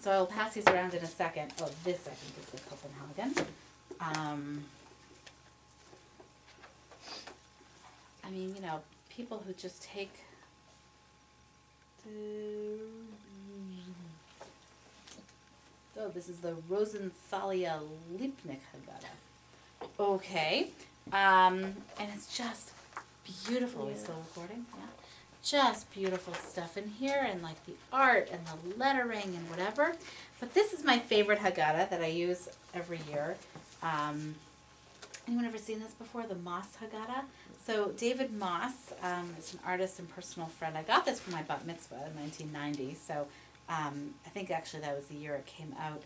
so I'll pass these around in a second. Oh, this I think is the Copenhagen. Um, I mean, you know, people who just take the. Oh, this is the Rosenthalia Leipnik Haggadah. Okay, um, and it's just beautiful. Are we still recording? Yeah. Just beautiful stuff in here, and like the art and the lettering and whatever. But this is my favorite Haggadah that I use every year. Um, anyone ever seen this before? The Moss Haggadah. So David Moss um, is an artist and personal friend. I got this for my bat mitzvah in 1990. So um, I think actually that was the year it came out.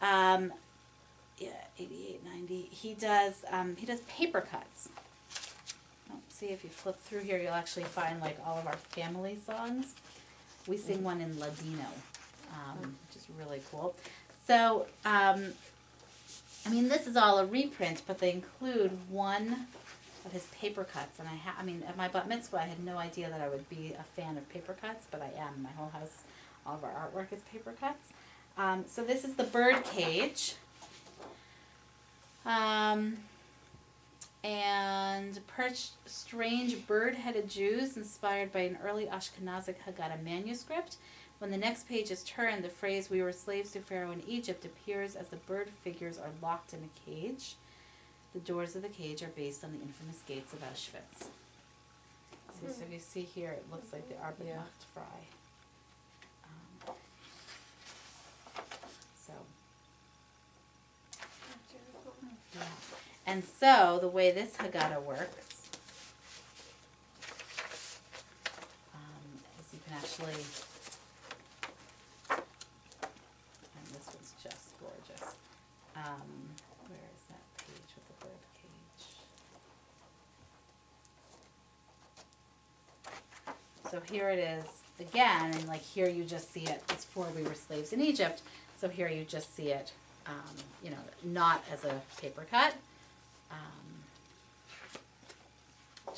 Um, yeah, 88, 90. He does um, he does paper cuts. Oh, see if you flip through here, you'll actually find like all of our family songs. We sing one in Ladino, um, which is really cool. So, um, I mean, this is all a reprint, but they include one of his paper cuts, and I ha- I mean, at my bat mitzvah, I had no idea that I would be a fan of paper cuts, but I am. My whole house, all of our artwork is paper cuts. Um, so this is the bird cage. Um, and perched strange bird-headed Jews inspired by an early Ashkenazic Haggadah manuscript. When the next page is turned, the phrase "We were slaves to Pharaoh in Egypt" appears as the bird figures are locked in a cage. The doors of the cage are based on the infamous gates of Auschwitz. So, so you see here, it looks like the Arbeit Yeah. macht frei. Um, so. Yeah. And so the way this Haggadah works um, is you can actually, and this one's just gorgeous. Um, where is that page with the bird cage? So here it is again, and like here you just see it. It's for we were slaves in Egypt. So here you just see it, um, you know, not as a paper cut. Um,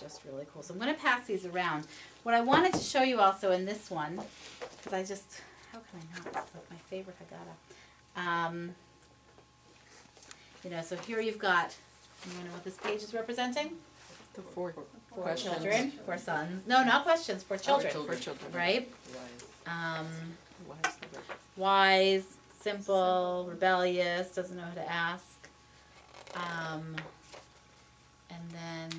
just really cool. So I'm going to pass these around. What I wanted to show you also in this one, because I just, how can I not? It's like my favorite Haggadah. Um, you know, so here you've got, you know what this page is representing? The four Four Questions. children, four sons. No, not questions, four children. For children. Right? Um, Why is the red? wise, simple, rebellious, doesn't know how to ask. Um, then,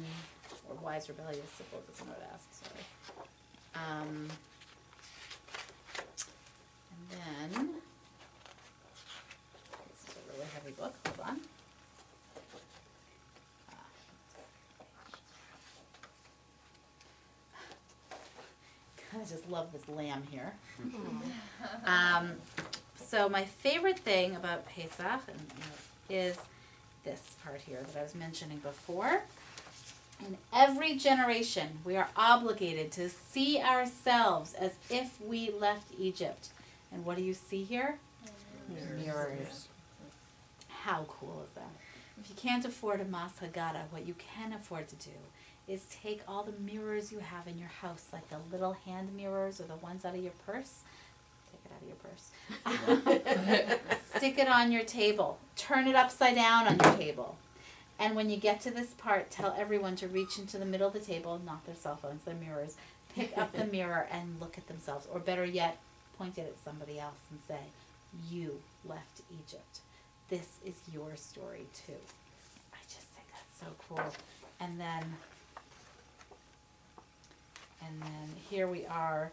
or wise, rebellious, simple, doesn't know how to ask, sorry. Um, and then, this is a really heavy book, hold on. I just love this lamb here. Um, so my favorite thing about Pesach and, you know, is this part here that I was mentioning before. In every generation, we are obligated to see ourselves as if we left Egypt. And what do you see here? Mirrors. How cool is that? If you can't afford a Moss Haggadah, what you can afford to do is take all the mirrors you have in your house, like the little hand mirrors or the ones out of your purse. Take it out of your purse. Stick it on your table. Turn it upside down on your table. And when you get to this part, tell everyone to reach into the middle of the table, not their cell phones, their mirrors. Pick up the mirror and look at themselves. Or better yet, point it at somebody else and say, You left Egypt. This is your story too. I just think that's so cool. And then and then here we are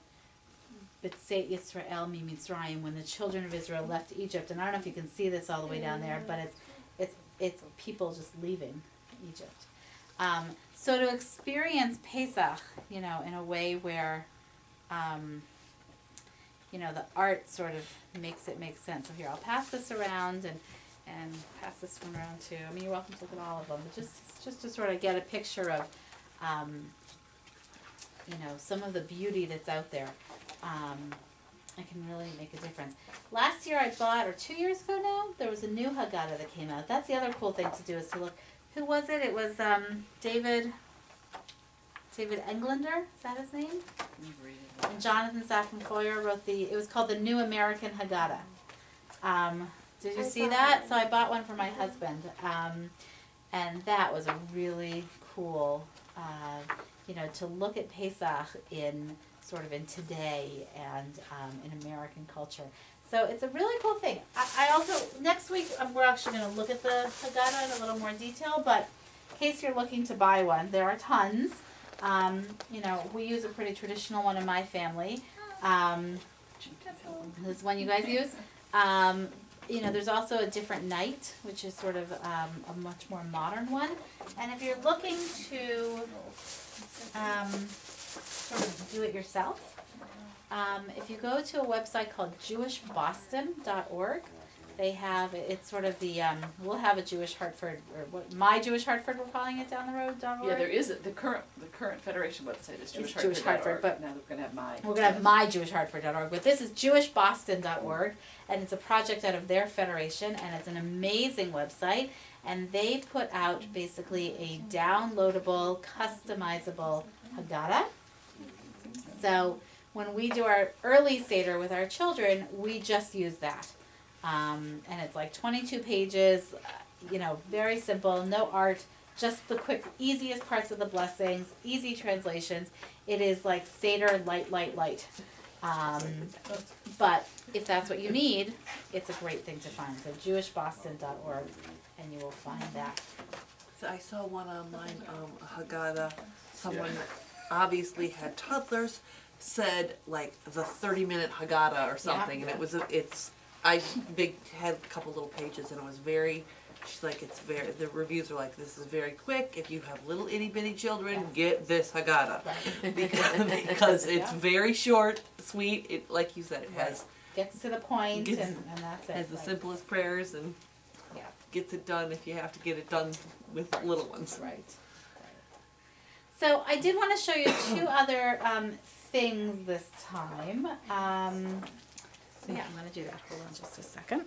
B'tzeit Yisrael mi Mitzrayim, when the children of Israel left Egypt, and I don't know if you can see this all the way down there, but it's it's people just leaving Egypt. Um, so to experience Pesach, you know, in a way where, um, you know, the art sort of makes it make sense. So here, I'll pass this around and and pass this one around too. I mean, you're welcome to look at all of them, but just just to sort of get a picture of, um, you know, some of the beauty that's out there. It can really make a difference. Last year I bought, or two years ago now, there was a new Haggadah that came out. That's the other cool thing to do is to look. Who was it? It was um, David. David Englander, is that his name? And Jonathan Safran Foer wrote the. It was called the New American Haggadah. Um, did you I see that? that. So I bought one for my husband, um, and that was a really cool. Uh, you know, to look at Pesach in sort of in today and um, in American culture. So it's a really cool thing. I, I also next week um, we're actually going to look at the Haggadah in a little more detail, but in case you're looking to buy one, there are tons. Um, you know, we use a pretty traditional one in my family. Um, this one you guys use. Um, you know, there's also a different night, which is sort of um, a much more modern one. And if you're looking to sort of do it yourself, um, if you go to a website called JewishBoston.org, they have it's sort of the um, we'll have a Jewish Hartford or what my Jewish Hartford we're calling it down the road. Yeah, there is, a- the current, the current federation website is Jewish Jewish Hartford, but- Now we're gonna have my We're gonna have my myjewishhartford.org, but this is jewishboston.org, and it's a project out of their federation, and it's an amazing website. And they put out basically a downloadable, customizable Haggadah. So when we do our early Seder with our children, we just use that. Um, and it's like 22 pages, uh, you know, very simple, no art, just the quick, easiest parts of the blessings, easy translations. It is like Seder light, light, light. Um, but if that's what you need, it's a great thing to find. So jewishboston.org, and you will find that. So I saw one online, um, Haggadah, someone obviously had toddlers, said like the thirty minute Haggadah or something, and it was, a- it's, I big, had a couple little pages and it was very, she's like, it's very, the reviews are like, this is very quick, if you have little itty bitty children, get this Haggadah. Because, because it's very short, sweet, it, like you said, it has, Gets to the point, Gets- and, and that's it. has the simplest prayers and Yeah. gets it done if you have to get it done with little ones. Right. So I did want to show you two other um, things this time. Um, so yeah, I'm going to do that. Hold on just a second.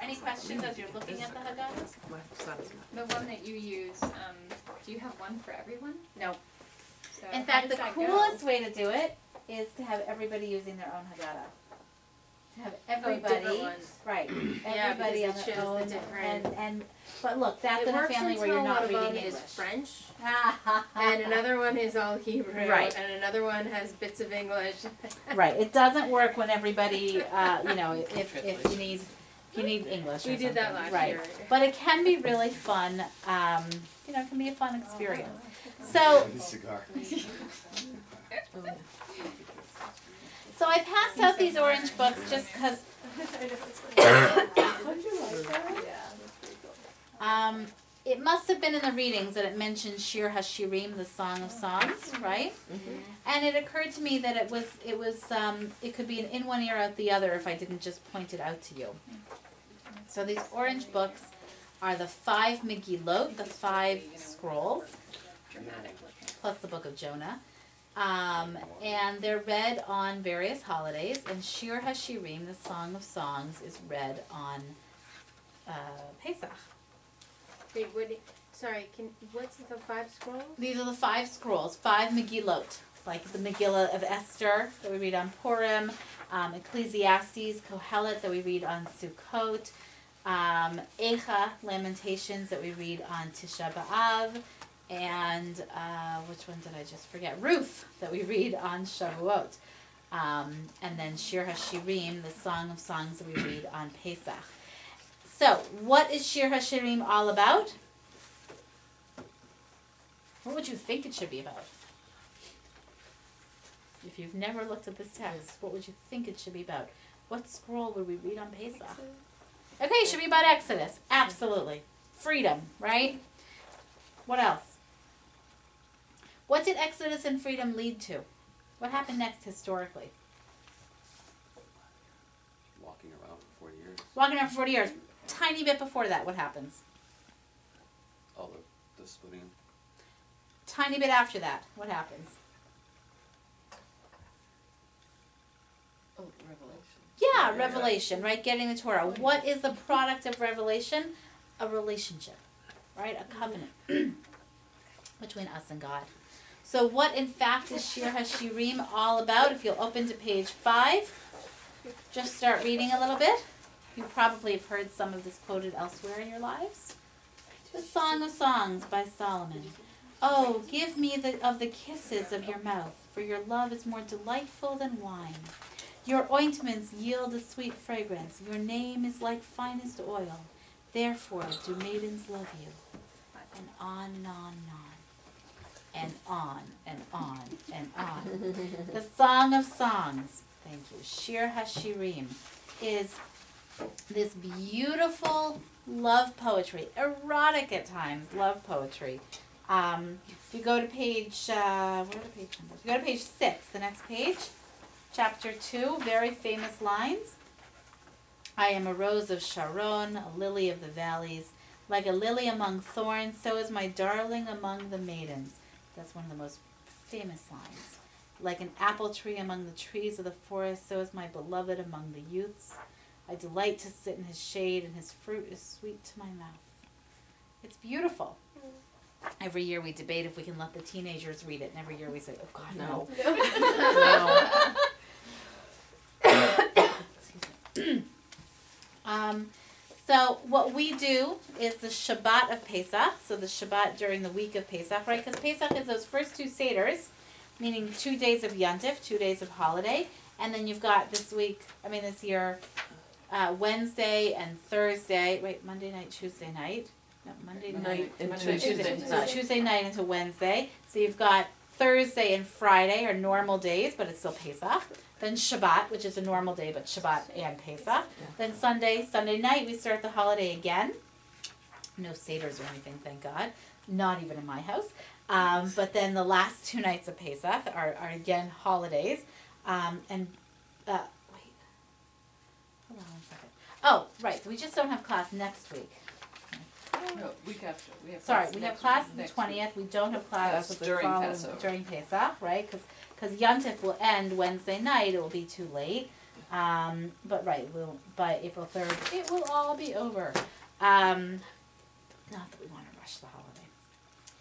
Any questions as you're looking at the Haggadahs? My son's not. The one that you use, um, do you have one for everyone? No. So In fact, the that go? coolest way to do it is to have everybody using their own Haggadah. To have everybody, Oh, ones. right? Yeah, everybody because on their shows the own, different- and and but look, that's it in a works family where you're not one of reading them English. is French, and another one is all Hebrew, Right. and another one has bits of English. Right. It doesn't work when everybody, uh, you know, if, if you need, if you need English or We did that something. last right. year. But it can be really fun. Um, you know, it can be a fun experience. So, Cigar. so I passed out these orange books just because. Um, it must have been in the readings that it mentioned Shir Hashirim, the Song of Songs, right? And it occurred to me that it was it was um, it could be an in one ear out the other if I didn't just point it out to you. So these orange books are the five Megillot, the five scrolls, plus the book of Jonah. Um, and they're read on various holidays, and Shir Hashirim, the Song of Songs, is read on uh, Pesach. Wait, what? Sorry, can what's the five scrolls? These are the five scrolls, five Megillot, like the Megillah of Esther that we read on Purim, um, Ecclesiastes, Kohelet that we read on Sukkot, um, Echa, Lamentations that we read on Tisha B'Av, and uh, which one did I just forget? Ruth that we read on Shavuot. Um, and then Shir HaShirim, the Song of Songs that we read on Pesach. So, what is Shir HaShirim all about? What would you think it should be about? If you've never looked at this text, what would you think it should be about? What scroll would we read on Pesach? Okay, it should be about Exodus. Absolutely. Freedom, right? What else? What did Exodus and freedom lead to? What happened next historically? Walking around for forty years. Walking around for 40 years. Tiny bit before that, what happens? All the, the splitting. Tiny bit after that, what happens? Oh, Revelation. Yeah, Yeah. revelation, right? Getting the Torah. What is the product of revelation? A relationship, right? A covenant between us and God. So, what in fact is Shir HaShirim all about? If you'll open to page five, just start reading a little bit. You probably have heard some of this quoted elsewhere in your lives. The Song of Songs by Solomon. Oh, give me the, of the kisses of your mouth, for your love is more delightful than wine. Your ointments yield a sweet fragrance. Your name is like finest oil. Therefore do maidens love you. And on and on and on. And on and on and on. the Song of Songs, thank you, Shir HaShirim, is this beautiful love poetry, erotic at times, love poetry. Um, if you go to page, uh, where are the page numbers? If you go to page six, the next page, chapter 2, very famous lines. I am a rose of Sharon, a lily of the valleys. Like a lily among thorns, so is my darling among the maidens. That's one of the most famous lines. Like an apple tree among the trees of the forest, so is my beloved among the youths. I delight to sit in his shade, and his fruit is sweet to my mouth. It's beautiful. Every year we debate if we can let the teenagers read it, and every year we say, oh God, no. No. Um, so what we do is the Shabbat of Pesach. So the Shabbat during the week of Pesach, right? Because Pesach is those first two seders, meaning two days of Yontif, two days of holiday, and then you've got this week. I mean, this year, uh, Wednesday and Thursday. Wait, Monday night, Tuesday night. No, Monday night. Monday, Tuesday. Tuesday. So Tuesday night into Wednesday. So you've got Thursday and Friday are normal days, but it's still Pesach. Then Shabbat, which is a normal day, but Shabbat and Pesach. Then Sunday, Sunday night, we start the holiday again. No seders or anything, thank God. Not even in my house. Um, but then the last two nights of Pesach are, are again holidays. Um, and uh, wait, hold on one second. Oh, right. So we just don't have class next week. No, week after, we have. Sorry, class we have next class week- the next week. twentieth, we don't have class That's for the during following, Passover. during Pesach, right? Cause, cause Yontif will end Wednesday night, it will be too late. Um, but right, we'll, by April third, it will all be over. Um, not that we wanna rush the holiday.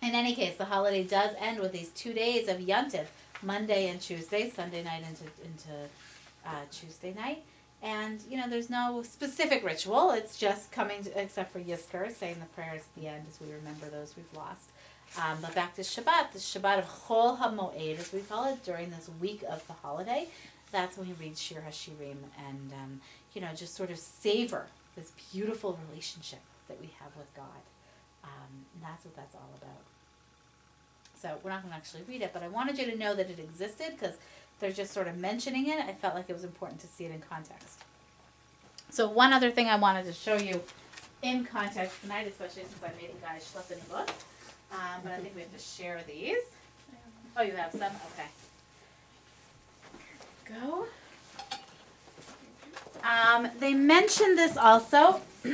In any case, the holiday does end with these two days of Yontif, Monday and Tuesday, Sunday night into, into, uh, Tuesday night. And, you know, there's no specific ritual, it's just coming, to, except for Yizkor, saying the prayers at the end as we remember those we've lost. Um, but back to Shabbat, the Shabbat of Chol HaMoed, as we call it, during this week of the holiday, that's when we read Shir HaShirim and, um, you know, just sort of savor this beautiful relationship that we have with God. Um, and that's what that's all about. So we're not going to actually read it, but I wanted you to know that it existed because they're just sort of mentioning it. I felt like it was important to see it in context. So one other thing I wanted to show you in context tonight, especially since I made a guy schlep in the book, um, but I think we have to share these. Oh, you have some? Okay. Go. Um, they mentioned this also,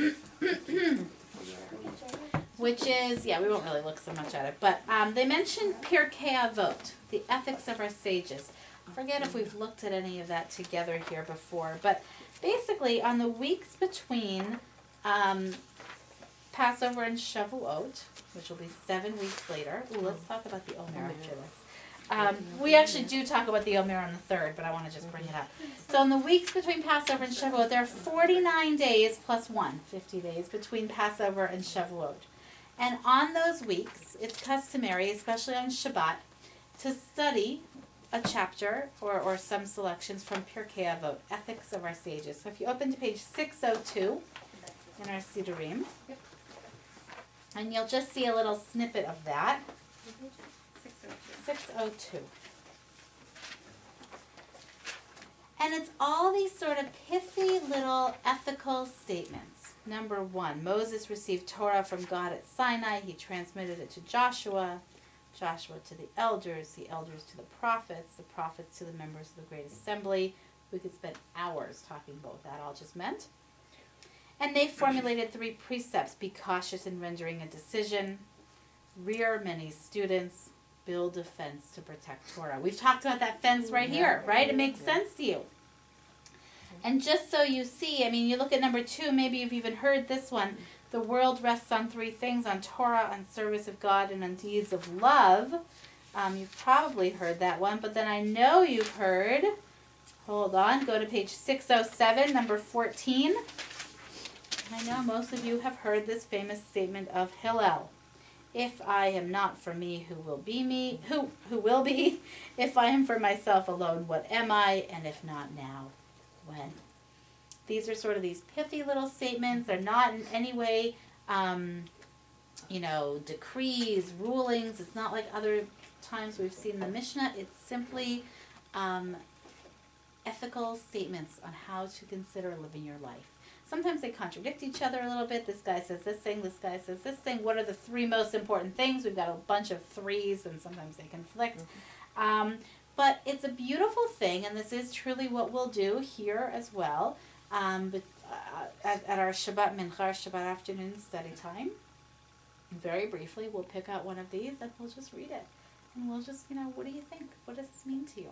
which is yeah, we won't really look so much at it, but um, they mentioned Pirkei Avot, the ethics of our sages. Forget if we've looked at any of that together here before, but basically on the weeks between um, Passover and Shavuot, which will be seven weeks later. Ooh, let's talk about the Omer after this. Um, we actually do talk about the Omer on the third, but I want to just bring it up. So in the weeks between Passover and Shavuot, there are 49 days plus one, 50 days between Passover and Shavuot. And on those weeks, it's customary, especially on Shabbat, to study a chapter or, or some selections from Pirkei Avot, Ethics of Our Sages. So if you open to page 602 in our Siddurim, and you'll just see a little snippet of that. Six oh two. Six oh two. And it's all these sort of pithy little ethical statements. Number one, Moses received Torah from God at Sinai. He transmitted it to Joshua, Joshua to the elders, the elders to the prophets, the prophets to the members of the great assembly. We could spend hours talking about what that all just meant. And they formulated three precepts be cautious in rendering a decision, rear many students, build a fence to protect Torah. We've talked about that fence right here, right? It makes sense to you. And just so you see, I mean, you look at number two, maybe you've even heard this one. The world rests on three things on Torah, on service of God, and on deeds of love. Um, you've probably heard that one, but then I know you've heard. Hold on, go to page 607, number 14. I know most of you have heard this famous statement of Hillel. If I am not for me, who will be me? Who who will be? If I am for myself alone, what am I? And if not now, when? These are sort of these pithy little statements. They're not in any way, um, you know, decrees, rulings. It's not like other times we've seen the Mishnah. It's simply um, ethical statements on how to consider living your life. Sometimes they contradict each other a little bit. This guy says this thing, this guy says this thing. What are the three most important things? We've got a bunch of threes, and sometimes they conflict. Um, but it's a beautiful thing, and this is truly what we'll do here as well. Um, but uh, at, at our Shabbat Mincha, Shabbat afternoon study time, very briefly, we'll pick out one of these and we'll just read it, and we'll just, you know, what do you think? What does this mean to you?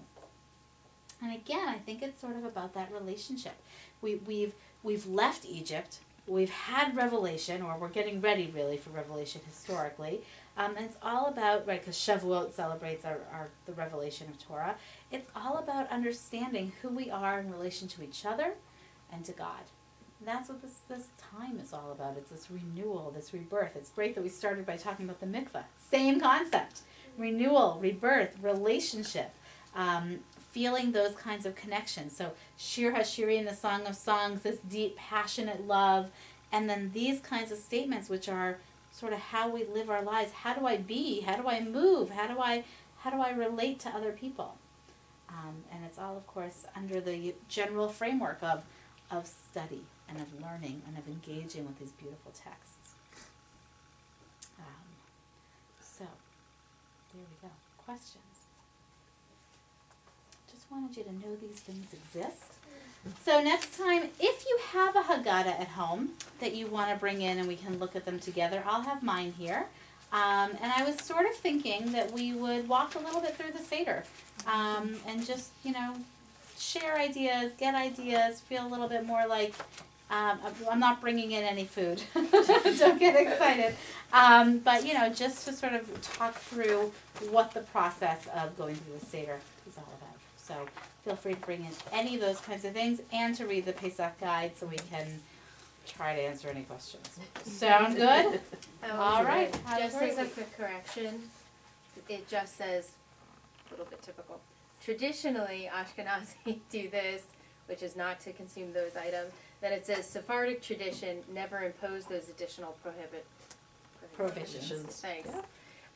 And again, I think it's sort of about that relationship. We, we've we've left Egypt. We've had Revelation, or we're getting ready really for Revelation historically. Um, and it's all about right because Shavuot celebrates our, our the revelation of Torah. It's all about understanding who we are in relation to each other and to God. And that's what this this time is all about. It's this renewal, this rebirth. It's great that we started by talking about the mikvah. Same concept: renewal, rebirth, relationship. Um, feeling those kinds of connections. So Shir Hashirim, the Song of Songs, this deep, passionate love, and then these kinds of statements, which are sort of how we live our lives. How do I be? How do I move? How do I how do I relate to other people? Um, and it's all, of course, under the general framework of of study and of learning and of engaging with these beautiful texts. Um, so, there we go. Questions? Just wanted you to know these things exist. So next time, if you have a Haggadah at home that you want to bring in and we can look at them together, I'll have mine here. Um, and I was sort of thinking that we would walk a little bit through the Seder um, and just, you know, share ideas, get ideas, feel a little bit more like um, I'm not bringing in any food. Don't get excited. Um, but, you know, just to sort of talk through what the process of going through the Seder is all about. So feel free to bring in any of those kinds of things and to read the Pesach guide so we can try to answer any questions. Sound good? Oh, All right. good. Have a Just as a quick correction, it just says, a little bit typical. Traditionally, Ashkenazi do this, which is not to consume those items. Then it says Sephardic tradition never imposed those additional prohibit. Prohibitions. Thanks.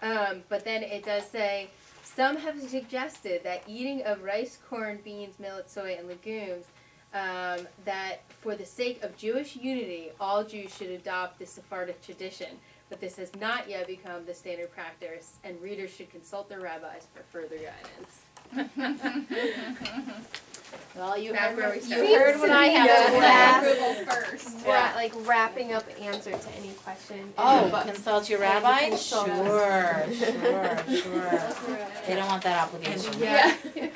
Um, but then it does say, some have suggested that eating of rice, corn, beans, millet, soy, and legumes, um, that for the sake of Jewish unity, all Jews should adopt the Sephardic tradition. But this has not yet become the standard practice, and readers should consult their rabbis for further guidance. Well, you Back heard, where we you started. heard what I have Yeah. to Yeah. say. Approval first. Ra- like wrapping up answer to any question. Oh, book. consult your rabbi? consult Sure, us. sure, sure. They don't want that obligation. Yeah.